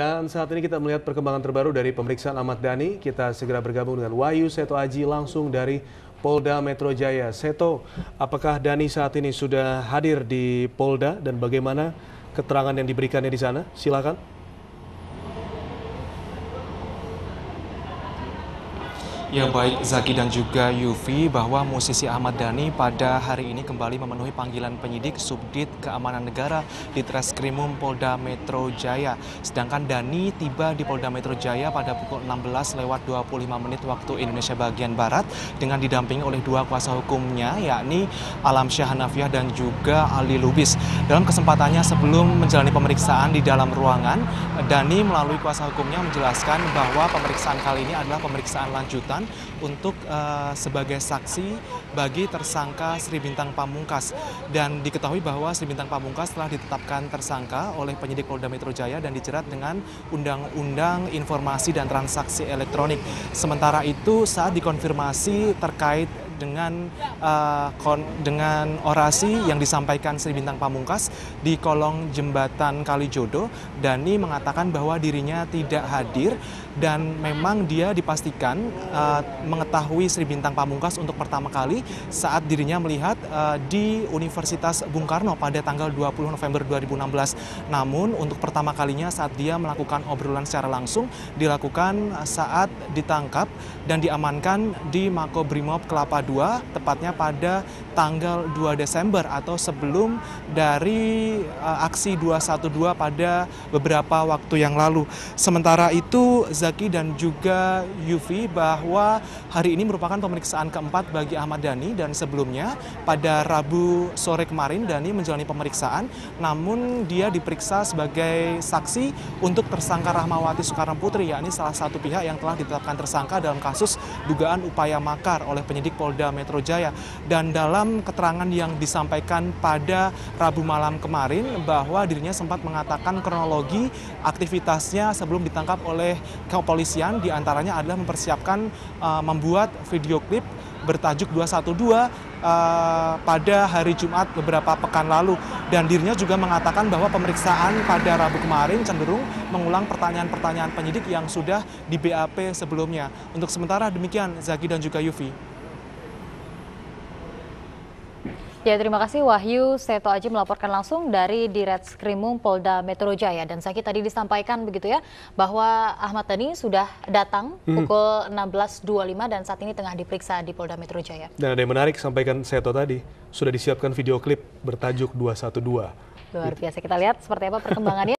Dan saat ini kita melihat perkembangan terbaru dari pemeriksaan Ahmad Dhani. Kita segera bergabung dengan Wahyu Seto Aji langsung dari Polda Metro Jaya. Seto, apakah Dhani saat ini sudah hadir di Polda dan bagaimana keterangan yang diberikannya di sana? Silakan. Ya baik Zaki dan juga Yufi bahwa musisi Ahmad Dhani pada hari ini kembali memenuhi panggilan penyidik Subdit Keamanan Negara di Treskrimum Polda Metro Jaya. Sedangkan Dhani tiba di Polda Metro Jaya pada pukul 16 lewat 25 menit waktu Indonesia bagian Barat dengan didampingi oleh dua kuasa hukumnya yakni Alam Syah Hanafiah dan juga Ali Lubis. Dalam kesempatannya sebelum menjalani pemeriksaan di dalam ruangan, Dhani melalui kuasa hukumnya menjelaskan bahwa pemeriksaan kali ini adalah pemeriksaan lanjutan untuk uh, sebagai saksi bagi tersangka Sri Bintang Pamungkas dan diketahui bahwa Sri Bintang Pamungkas telah ditetapkan tersangka oleh penyidik Polda Metro Jaya dan dijerat dengan Undang-Undang Informasi dan Transaksi Elektronik. Sementara itu saat dikonfirmasi terkait dengan uh, kon, dengan orasi yang disampaikan Sri Bintang Pamungkas di kolong jembatan Kalijodo, Dani mengatakan bahwa dirinya tidak hadir dan memang dia dipastikan uh, mengetahui Sri Bintang Pamungkas untuk pertama kali saat dirinya melihat uh, di Universitas Bung Karno pada tanggal 20 November 2016. Namun untuk pertama kalinya saat dia melakukan obrolan secara langsung dilakukan saat ditangkap dan diamankan di Makobrimob Kelapa tepatnya pada tanggal 2 Desember atau sebelum dari uh, aksi 212 pada beberapa waktu yang lalu. Sementara itu Zaki dan juga Yufi bahwa hari ini merupakan pemeriksaan keempat bagi Ahmad Dhani dan sebelumnya pada Rabu sore kemarin Dhani menjalani pemeriksaan namun dia diperiksa sebagai saksi untuk tersangka Rahmawati Soekarno Putri yakni salah satu pihak yang telah ditetapkan tersangka dalam kasus dugaan upaya makar oleh penyidik Polda Polda Metro Jaya. Dan dalam keterangan yang disampaikan pada Rabu malam kemarin bahwa dirinya sempat mengatakan kronologi aktivitasnya sebelum ditangkap oleh kepolisian di antaranya adalah mempersiapkan uh, membuat video klip bertajuk 212 uh, pada hari Jumat beberapa pekan lalu dan dirinya juga mengatakan bahwa pemeriksaan pada Rabu kemarin cenderung mengulang pertanyaan-pertanyaan penyidik yang sudah di BAP sebelumnya. Untuk sementara demikian Zaki dan juga Yufi. Ya, terima kasih Wahyu Seto Aji melaporkan langsung dari Diretskrimum Polda Metro Jaya. Dan Zaki tadi disampaikan begitu ya, bahwa Ahmad Dhani sudah datang hmm. pukul 16.25 dan saat ini tengah diperiksa di Polda Metro Jaya. Dan ada yang menarik sampaikan Seto tadi, sudah disiapkan video klip bertajuk 212. Luar biasa, kita lihat seperti apa perkembangannya.